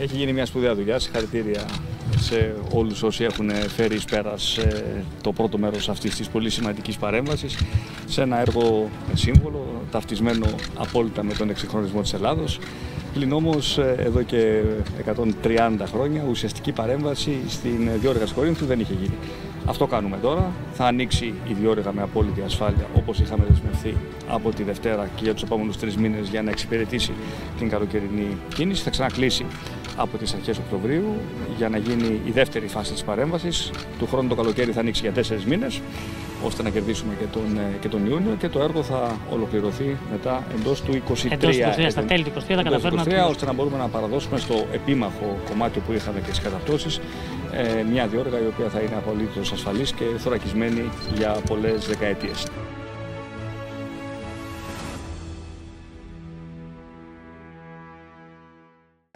έχει γίνει μια σπουδαία δουλειά. Συγχαρητήρια σε όλους όσοι έχουν φέρει εις πέρας το πρώτο μέρος αυτής της πολύ σημαντικής παρέμβασης σε ένα έργο σύμβολο, ταυτισμένο απόλυτα με τον εξυγχρονισμό της Ελλάδος. Πλην όμως εδώ και 130 χρόνια ουσιαστική παρέμβαση στην διόρυγα Κορίνθου δεν είχε γίνει. Αυτό κάνουμε τώρα. Θα ανοίξει η διόρυγα με απόλυτη ασφάλεια όπως είχαμε δεσμευθεί από τη Δευτέρα και για τους επόμενους τρεις μήνες για να εξυπηρετήσει την καλοκαιρινή κίνηση. Θα ξανακλείσει από τις αρχές Οκτωβρίου για να γίνει η δεύτερη φάση της παρέμβασης. Του χρόνου το καλοκαίρι θα ανοίξει για τέσσερις μήνες ώστε να κερδίσουμε και τον, ε, και τον Ιούνιο και το έργο θα ολοκληρωθεί μετά εντός του 23. Εντός του 23, στα τέλη του 23 θα καταφέρουμε να ώστε να μπορούμε να παραδώσουμε στο επίμαχο κομμάτι που είχαμε και στι καταπτώσεις ε, μια διόργα η οποία θα είναι απολύτως ασφαλής και θωρακισμένη για πολλές δεκαετίες.